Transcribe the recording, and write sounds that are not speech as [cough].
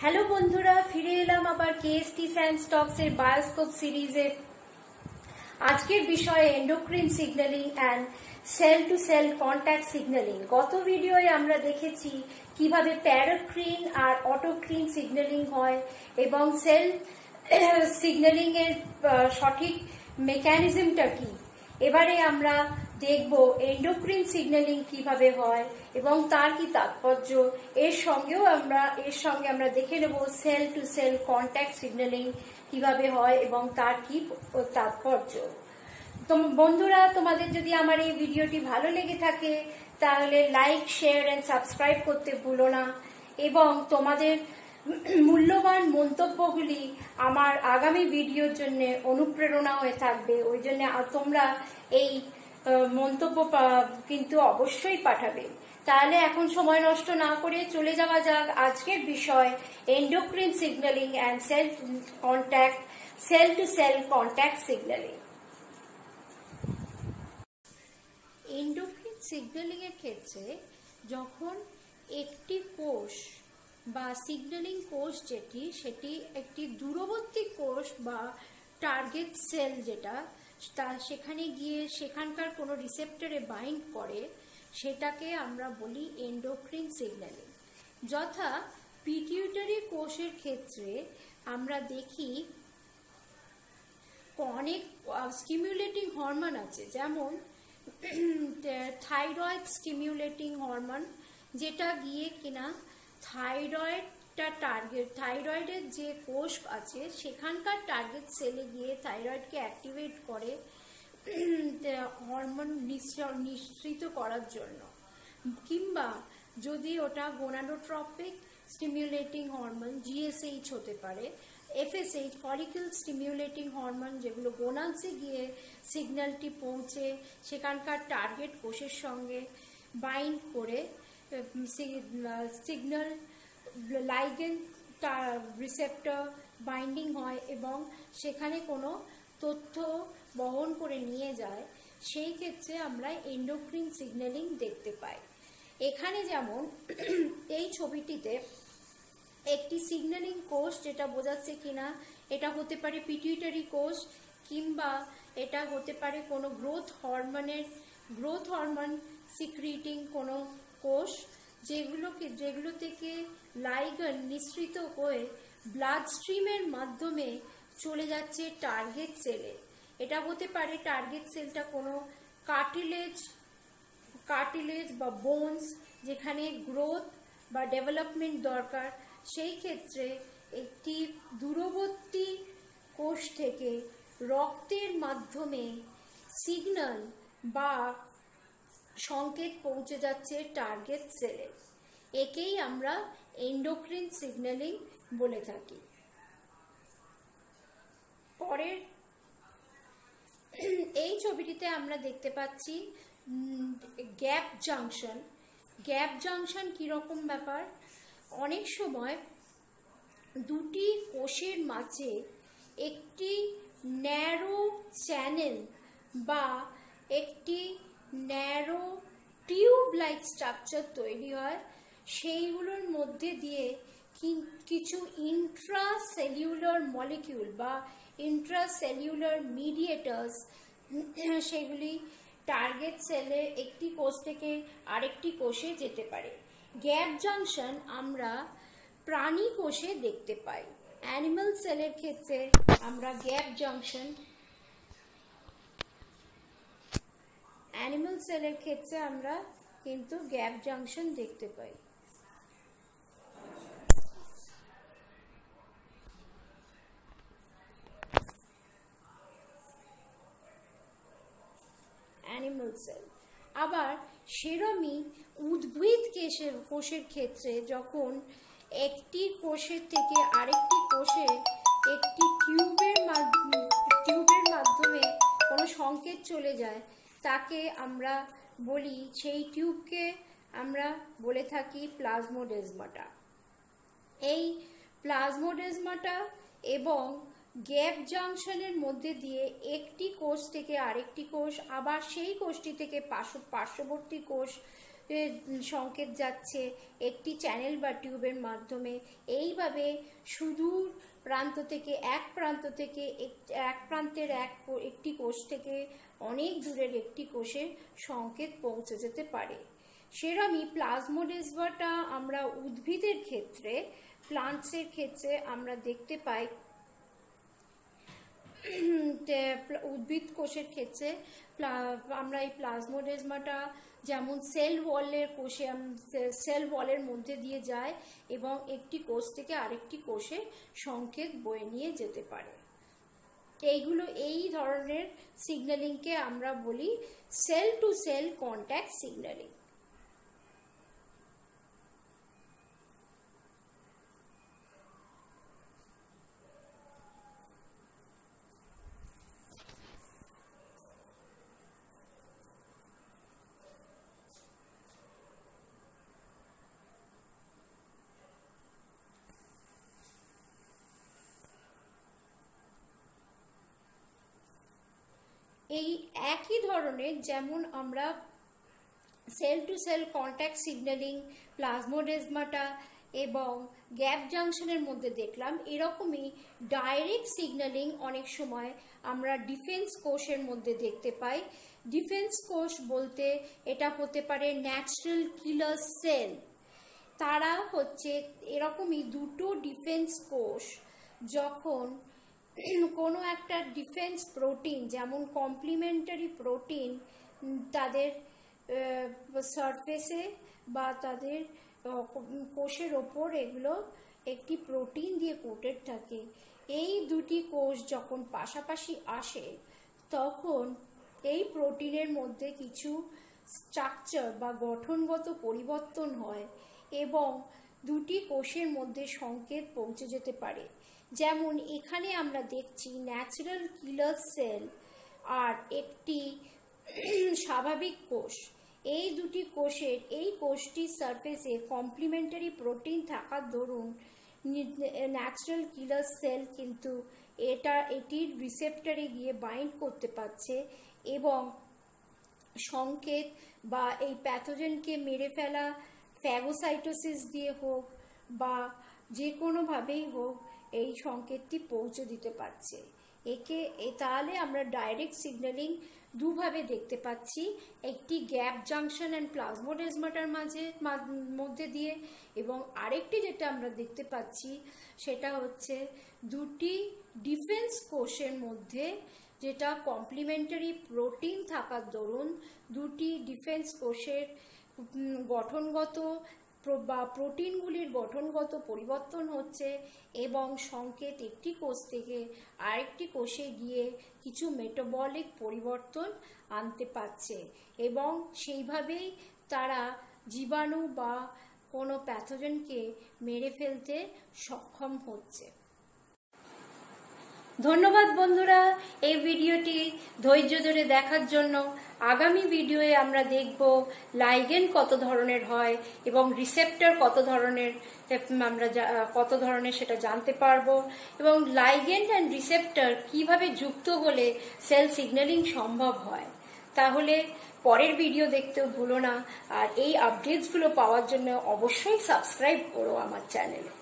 Hello বন্ধুরা, ফিরে এলাম আবার কেএসটি সায়েন্স টক্স এর বায়োস্কোপ সিরিজে আজকের বিষয় endocrine signalling and cell to cell contact signalling গত ভিডিওয়ে আমরা দেখেছি কীভাবে প্যারাক্রিন আর অটোক্রিন সিগন্যালিং হয় এবং সেল সিগন্যালিং [coughs] এর সঠিক মেকানিজমটা কি। এবারে আমরা দেখব এন্ডোক্রিন সিগন্যালিং কীভাবে হয় এবং তার কি তাৎপর্য। এর সঙ্গেও আমরা, এর সঙ্গে আমরা দেখে নেব cell to cell contact signalling কীভাবে হয় এবং তার কি তাৎপর্য। বন্ধুরা, তোমাদের যদি আমার এই ভিডিওটি ভালো লেগে থাকে, তাহলে লাইক শেয়ার এন্ড সাবস্ক্রাইব করতে ভুলো না। এবং তোমাদের মূল্যবান মন্তব্যগুলি আমার আগামী ভিডিওর জন্য অনুপ্রেরণা হয়ে থাকবে। ওই জন্য তোমরা এই মন্তব্য কিন্তু অবশ্যই পাঠাবে তাহলে এখন সময় নষ্ট না করে চলে যাওয়া যাক আজকের বিষয় endocrine signalling and cell contact cell to cell contact signalling endocrine signalling এর ক্ষেত্রে যখন একটি কোষ বা সিগন্যালিং কোষ যেটি, সেটি একটি দূরবর্তী কোষ বা টার্গেট সেল যেটা তা সেখানে গিয়ে সেখানকার কোনো রিসেপ্টরে বাইন্ড করে, সেটাকে আমরা বলি এন্ডোক্রিন সিগন্যালিং যথা পিটিউটারি কোষের ক্ষেত্রে আমরা দেখি অনেক স্টিমুলেটিং হরমোন আছে। যেমন থাইরয়েড স্টিমুলেটিং হরমোন যেটা গিয়ে কিনা থাইরয়েডটা টার্গেট থাইরয়েডের যে কোষ আছে, সেখানকার টার্গেট সেলে গিয়ে থাইরয়েডকে অ্যাক্টিভেট করে হরমোন নিঃসৃত করার জন্য। কিংবা যদি ওটা গোনাডোট্রপিক স্টিমিউলেটিং হরমোন জিএসএইচ হতে পারে এফএসএইচ ফলিকল স্টিমিউলেটিং হরমোন যেগুলো গোনান্সে গিয়ে সিগন্যালটি পৌঁছে, সেখানকার টার্গেট কোষের সঙ্গে বাইন্ড করে সিগন্যাল লাইগেন রিসেপ্টর বাইন্ডিং হয় এবং সেখানে কোনো তথ্য বহন করে নিয়ে যায়, সেই ক্ষেত্রে আমরা এন্ডোক্রিন সিগন্যালিং দেখতে পাই। এখানে যেমন এই ছবিটিতে একটি সিগন্যালিং কোষ যেটা বোঝাচ্ছে কিনা, এটা হতে পারে পিটিউটারি কোষ কিংবা এটা হতে পারে কোনো গ্রোথ হরমোনের গ্রোথ হরমোন সিক্রিটিং কোনো কোষ যেগুলোকে, যেগুলো থেকে লাইগন নিঃসৃত হয়ে ব্লাড স্ট্রিমের মাধ্যমে চলে যাচ্ছে টার্গেট সেলে এটা হতে পারে টার্গেট সেলটা কোনো কার্টিলেজ কার্টিলেজ বা বোনস যেখানে গ্রোথ বা ডেভেলপমেন্ট দরকার, সেই ক্ষেত্রে একটি দূরবর্তী কোষ থেকে রক্তের মাধ্যমে সিগন্যাল বা সংকেত পৌঁছে যাচ্ছে টার্গেট সেলে একেই আমরা এন্ডোক্রিন সিগন্যালিং বলে থাকি। পরের, এই ছবিটিতে আমরা দেখতে পাচ্ছি গ্যাপ জাংশন গ্যাপ জাংশন কীরকম ব্যাপার? অনেক সময় দুটি কোষের মাঝে একটি ন্যারো চ্যানেল বা একটি ন্যারো টিউব লাইক স্ট্রাকচার তৈরি হয় সেইগুলোর মধ্যে দিয়ে কিছু ইন্ট্রাসেলিউলার মলিকিউল বা ইন্ট্রাসেলিউলার মিডিয়েটার্স সেগুলি টার্গেট সেলে একটি কোষ থেকে আরেকটি কোষে যেতে পারে। গ্যাপ জাংশন আমরা প্রাণী কোষে দেখতে পাই। অ্যানিমাল সেলের ক্ষেত্রে আমরা গ্যাপ জাংশন অ্যানিমাল সেলের ক্ষেত্রে আমরা কিন্তু গ্যাপ জাংশন দেখতে পাই। অ্যানিমাল সেল আবার সেরমই উদ্ভিদ কেশের কোষের ক্ষেত্রে যখন একটি কোষের থেকে আরেকটি কোষে একটি টিউবের মাধ্যমে টিউবের মাধ্যমে কোনো সংকেত চলে যায়, তাকে আমরা বলি, সেই টিউবকে আমরা বলে থাকি প্লাজমোডেজমাটা। এই প্লাজমোডেজমাটা এবং গ্যাপ জাংশনের মধ্যে দিয়ে একটি কোষ থেকে আরেকটি কোষ, আবার সেই কোষটি থেকে পার্শ্ব পার্শ্ববর্তী কোষ সংকেত যাচ্ছে একটি চ্যানেল বা টিউবের মাধ্যমে। এইভাবে সুদূর প্রান্ত থেকে এক প্রান্ত থেকে এক প্রান্তের এক একটি কোষ থেকে অনেক দূরের একটি কোষে সংকেত পৌঁছে যেতে পারে। সেরমই প্লাজমোডেসবাটা আমরা উদ্ভিদের ক্ষেত্রে, প্লান্টসের ক্ষেত্রে আমরা দেখতে পাই উদ্ভিদ কোষের ক্ষেত্রে আমরা এই প্লাজমোডেজমাটা যেমন সেল ওয়ালের কোষে সেল ওয়ালের মধ্যে দিয়ে যায় এবং একটি কোষ থেকে আরেকটি কোষে সংকেত বয়ে নিয়ে যেতে পারে। এইগুলো, এই ধরনের সিগন্যালিংকে আমরা বলি cell to cell contact signalling এই একই ধরনের যেমন আমরা cell to cell contact signalling plasmodesmata এবং গ্যাপ জাংশনের মধ্যে দেখলাম, এরকমই ডাইরেক্ট সিগন্যালিং অনেক সময় আমরা ডিফেন্স কোষের মধ্যে দেখতে পাই। ডিফেন্স কোষ বলতে এটা হতে পারে ন্যাচারাল কিলার সেল তারা হচ্ছে এরকমই দুটো ডিফেন্স কোষ যখন কোনো একটা ডিফেন্স প্রোটিন যেমন কমপ্লিমেন্টারি প্রোটিন তাদের সারফেসে বা তাদের কোষের ওপর এগুলো একটি প্রোটিন দিয়ে কোটেড থাকে। এই দুটি কোষ যখন পাশাপাশি আসে, তখন এই প্রোটিনের মধ্যে কিছু স্ট্রাকচার বা গঠনগত পরিবর্তন হয় এবং দুটি কোষের মধ্যে সংকেত পৌঁছে যেতে পারে। যেমন এখানে আমরা দেখছি ন্যাচারাল কিলার সেল আর একটি স্বাভাবিক কোষ। এই দুটি কোষের, এই কোষটির সারফেসে কমপ্লিমেন্টারি প্রোটিন থাকার দরুন ন্যাচারাল কিলার সেল কিন্তু এটা, এটির রিসেপ্টারে গিয়ে বাইন্ড করতে পারছে এবং সংকেত বা এই প্যাথোজেনকে মেরে ফেলা ফ্যাগোসাইটোসিস দিয়ে হোক বা যে কোনোভাবেই হোক এই সংকেতটি পৌঁছে দিতে পারছে। একে, এ তাহলে আমরা ডাইরেক্ট সিগন্যালিং দুভাবে দেখতে পাচ্ছি। একটি গ্যাপ জাংশন অ্যান্ড প্লাজমোডেজমাটার মাঝে মধ্যে দিয়ে এবং আরেকটি যেটা আমরা দেখতে পাচ্ছি সেটা হচ্ছে দুটি ডিফেন্স কোষের মধ্যে যেটা কমপ্লিমেন্টারি প্রোটিন থাকার দরুন দুটি ডিফেন্স কোষের গঠনগত বা প্রোটিনগুলির গঠনগত পরিবর্তন হচ্ছে এবং সংকেত একটি কোষ থেকে আরেকটি কোষে গিয়ে কিছু মেটাবলিক পরিবর্তন আনতে পারছে এবং সেইভাবেই তারা জীবাণু বা কোনো প্যাথোজেনকে মেরে ফেলতে সক্ষম হচ্ছে। ধন্যবাদ বন্ধুরা, এই ভিডিওটি ধৈর্য ধরে দেখার জন্য আগামী ভিডিওয়ে আমরা দেখব লাইগেন কত ধরনের হয় এবং রিসেপ্টর কত ধরনের, আমরা কত ধরনের সেটা জানতে পারব এবং লাইগেন অ্যান্ড রিসেপ্টর কীভাবে যুক্ত হলে সেল সিগন্যালিং সম্ভব হয়। তাহলে পরের ভিডিও দেখতেও ভুলো না, আর এই আপডেটসগুলো পাওয়ার জন্য অবশ্যই সাবস্ক্রাইব করো আমার চ্যানেলে